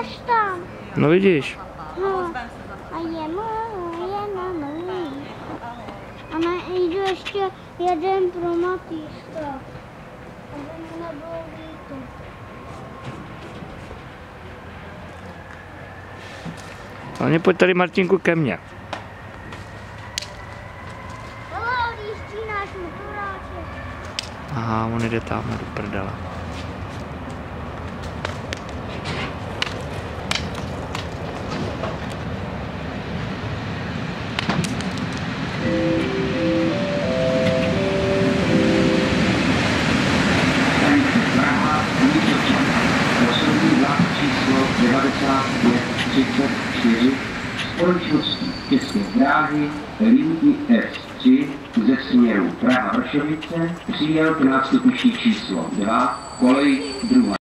až tam. No vidíš. No. A je malý, je na malý. A najdu ještě jeden pro Matýska. Aby mu nebylo líto. Hlavně pojď tady Martinku ke mně. Motoráček. Aha, on jde tam do prdele. 9534 společností České dráhy linky S3 ze směru Praha-Vršovice přijel k nástupišti číslo 2 kolej 2.